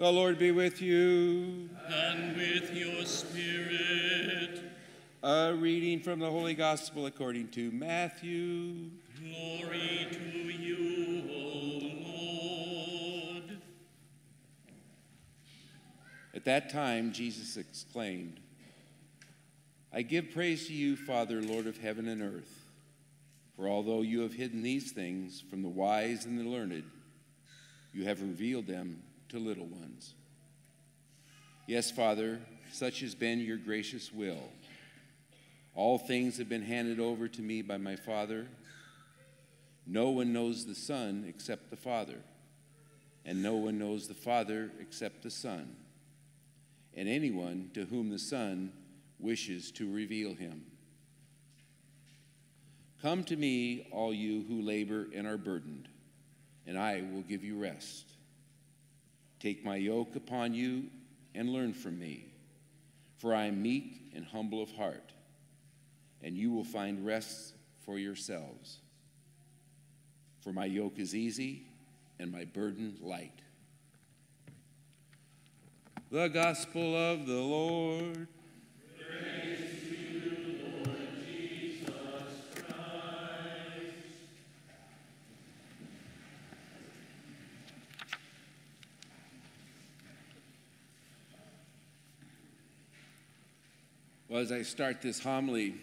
The Lord be with you. And with your spirit. A reading from the Holy Gospel according to Matthew. Glory to you, O Lord. At that time, Jesus exclaimed, I give praise to you, Father, Lord of heaven and earth, for although you have hidden these things from the wise and the learned, you have revealed them to little ones. Yes, Father, such has been your gracious will. All things have been handed over to me by my Father. No one knows the Son except the Father, and no one knows the Father except the Son, and anyone to whom the Son wishes to reveal him. Come to me, all you who labor and are burdened, and I will give you rest. Take my yoke upon you and learn from me, for I am meek and humble of heart, and you will find rest for yourselves. For my yoke is easy and my burden light. The Gospel of the Lord. Well, as I start this homily,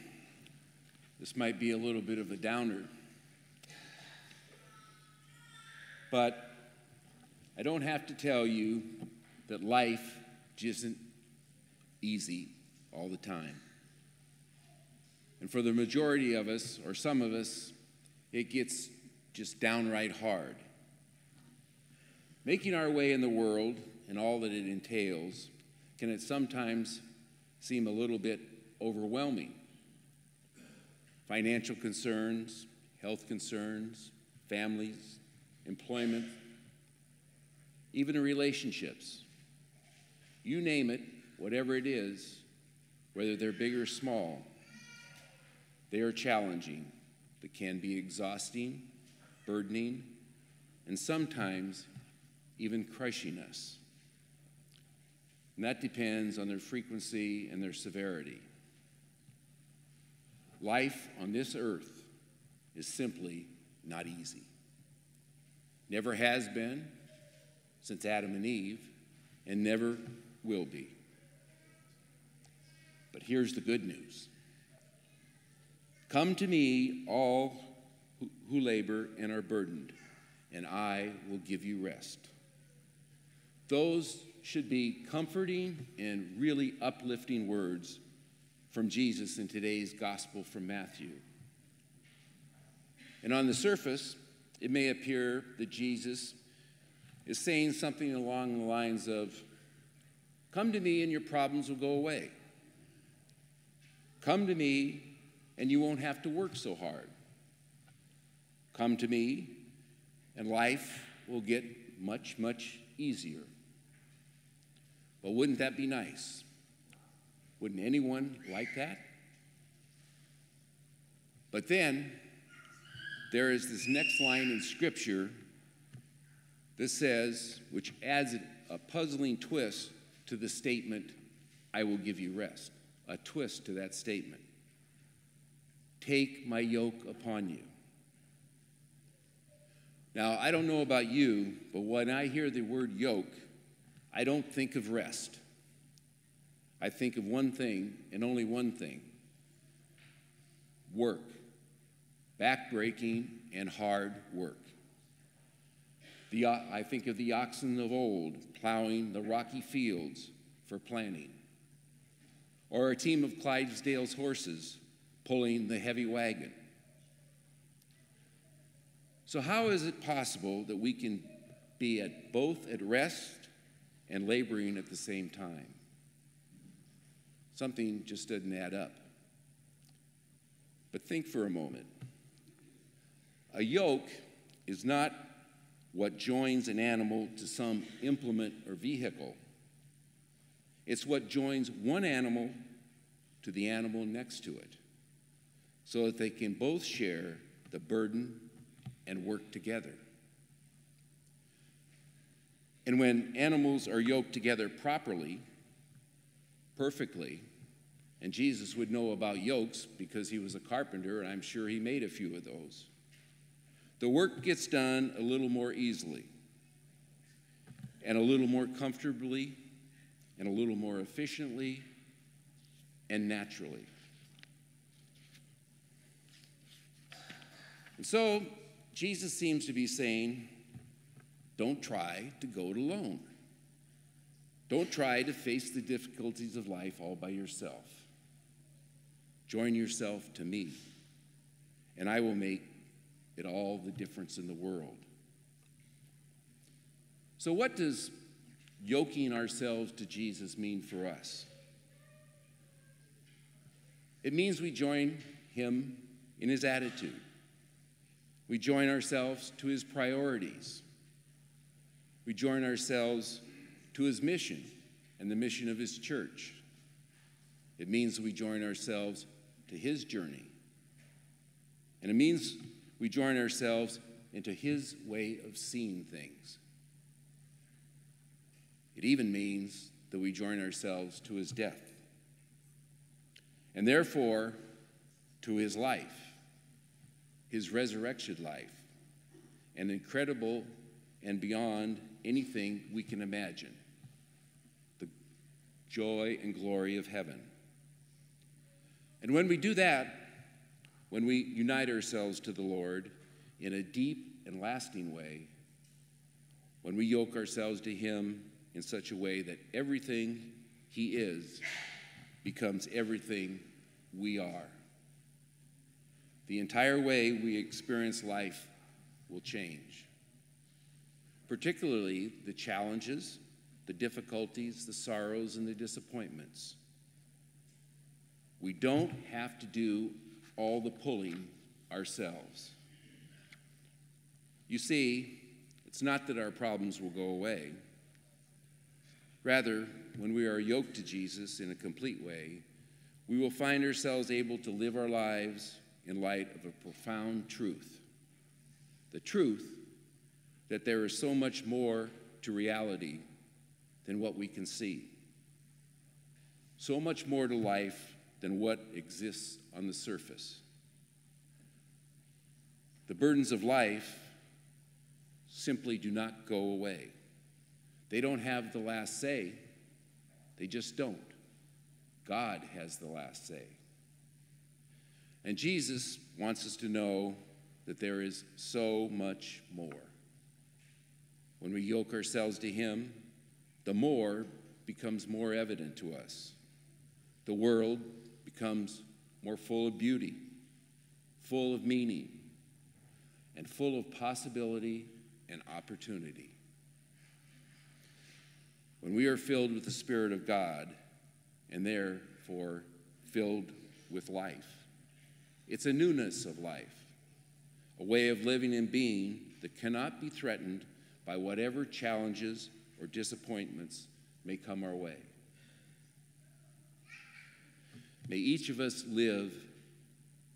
this might be a little bit of a downer. But I don't have to tell you that life just isn't easy all the time. And for the majority of us, or some of us, it gets just downright hard. Making our way in the world and all that it entails can at sometimes seem a little bit overwhelming. Financial concerns, health concerns, families, employment, even relationships. You name it, whatever it is, whether they're big or small, they are challenging. They can be exhausting, burdening, and sometimes even crushing us. And that depends on their frequency and their severity. Life on this earth is simply not easy. Never has been since Adam and Eve, and never will be. But here's the good news Come to me, all who labor and are burdened, and I will give you rest. Those should be comforting and really uplifting words from Jesus in today's gospel from Matthew. And on the surface, it may appear that Jesus is saying something along the lines of, Come to me and your problems will go away. Come to me and you won't have to work so hard. Come to me and life will get much, much easier. Well, wouldn't that be nice? Wouldn't anyone like that? But then there is this next line in Scripture that says, which adds a puzzling twist to the statement, I will give you rest. A twist to that statement. Take my yoke upon you. Now, I don't know about you, but when I hear the word yoke, I don't think of rest. I think of one thing and only one thing work, backbreaking and hard work. The, I think of the oxen of old plowing the rocky fields for planting, or a team of Clydesdale's horses pulling the heavy wagon. So, how is it possible that we can be at both at rest and laboring at the same time. Something just doesn't add up. But think for a moment. A yoke is not what joins an animal to some implement or vehicle. It's what joins one animal to the animal next to it so that they can both share the burden and work together. And when animals are yoked together properly, perfectly, and Jesus would know about yokes because he was a carpenter, and I'm sure he made a few of those. The work gets done a little more easily, and a little more comfortably, and a little more efficiently, and naturally. And so, Jesus seems to be saying, don't try to go it alone. Don't try to face the difficulties of life all by yourself. Join yourself to me, and I will make it all the difference in the world. So, what does yoking ourselves to Jesus mean for us? It means we join him in his attitude. We join ourselves to his priorities. We join ourselves to his mission and the mission of his church. It means we join ourselves to his journey. And it means we join ourselves into his way of seeing things. It even means that we join ourselves to his death. And therefore, to his life, his resurrection life, an incredible and beyond anything we can imagine the joy and glory of heaven. And when we do that, when we unite ourselves to the Lord in a deep and lasting way, when we yoke ourselves to Him in such a way that everything He is becomes everything we are, the entire way we experience life will change. Particularly the challenges, the difficulties, the sorrows, and the disappointments. We don't have to do all the pulling ourselves. You see, it's not that our problems will go away. Rather, when we are yoked to Jesus in a complete way, we will find ourselves able to live our lives in light of a profound truth the truth that there is so much more to reality than what we can see, so much more to life than what exists on the surface. The burdens of life simply do not go away. They don't have the last say, they just don't. God has the last say. And Jesus wants us to know that there is so much more. When we yoke ourselves to Him, the more becomes more evident to us. The world becomes more full of beauty, full of meaning, and full of possibility and opportunity. When we are filled with the Spirit of God and therefore filled with life, it's a newness of life, a way of living and being that cannot be threatened by whatever challenges or disappointments may come our way. May each of us live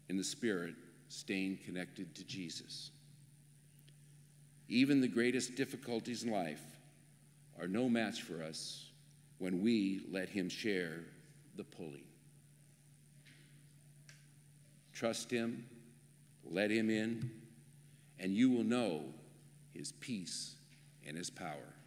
in the Spirit, staying connected to Jesus. Even the greatest difficulties in life are no match for us when we let Him share the pulling. Trust Him, let Him in, and you will know His peace and His power.